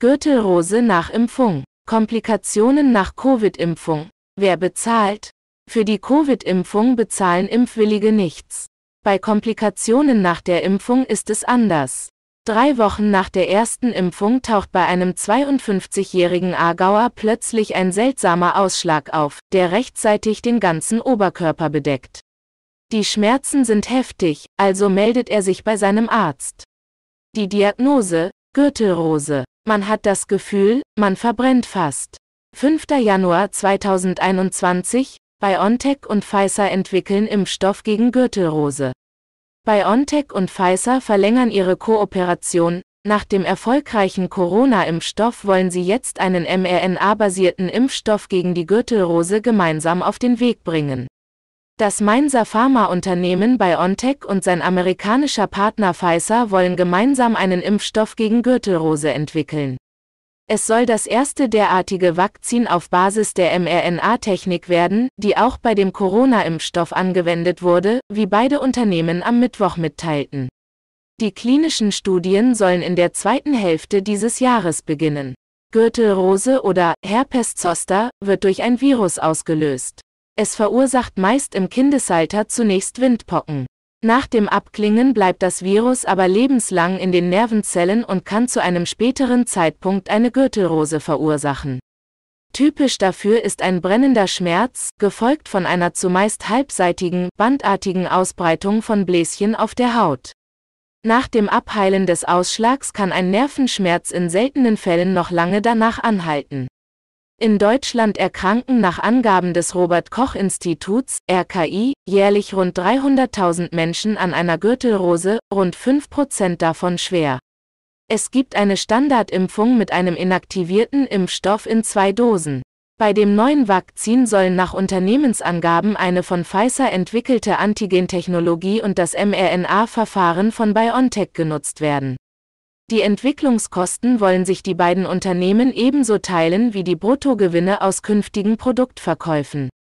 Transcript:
Gürtelrose nach Impfung. Komplikationen nach Covid-Impfung. Wer bezahlt? Für die Covid-Impfung bezahlen Impfwillige nichts. Bei Komplikationen nach der Impfung ist es anders. Drei Wochen nach der ersten Impfung taucht bei einem 52-jährigen Aargauer plötzlich ein seltsamer Ausschlag auf, der rechtzeitig den ganzen Oberkörper bedeckt. Die Schmerzen sind heftig, also meldet er sich bei seinem Arzt. Die Diagnose, Gürtelrose. Man hat das Gefühl, man verbrennt fast. 5. Januar 2021, BioNTech und Pfizer entwickeln Impfstoff gegen Gürtelrose. BioNTech und Pfizer verlängern ihre Kooperation. Nach dem erfolgreichen Corona-Impfstoff wollen sie jetzt einen mRNA-basierten Impfstoff gegen die Gürtelrose gemeinsam auf den Weg bringen. Das Mainzer Pharmaunternehmen BioNTech und sein amerikanischer Partner Pfizer wollen gemeinsam einen Impfstoff gegen Gürtelrose entwickeln. Es soll das erste derartige Vakzin auf Basis der mRNA-Technik werden, die auch bei dem Corona-Impfstoff angewendet wurde, wie beide Unternehmen am Mittwoch mitteilten. Die klinischen Studien sollen in der zweiten Hälfte dieses Jahres beginnen. Gürtelrose oder Herpes zoster wird durch ein Virus ausgelöst. Es verursacht meist im Kindesalter zunächst Windpocken. Nach dem Abklingen bleibt das Virus aber lebenslang in den Nervenzellen und kann zu einem späteren Zeitpunkt eine Gürtelrose verursachen. Typisch dafür ist ein brennender Schmerz, gefolgt von einer zumeist halbseitigen, bandartigen Ausbreitung von Bläschen auf der Haut. Nach dem Abheilen des Ausschlags kann ein Nervenschmerz in seltenen Fällen noch lange danach anhalten. In Deutschland erkranken nach Angaben des Robert Koch Instituts, RKI, jährlich rund 300.000 Menschen an einer Gürtelrose, rund 5% davon schwer. Es gibt eine Standardimpfung mit einem inaktivierten Impfstoff in zwei Dosen. Bei dem neuen Vakzin sollen nach Unternehmensangaben eine von Pfizer entwickelte Antigentechnologie und das mRNA-Verfahren von BioNTech genutzt werden. Die Entwicklungskosten wollen sich die beiden Unternehmen ebenso teilen wie die Bruttogewinne aus künftigen Produktverkäufen.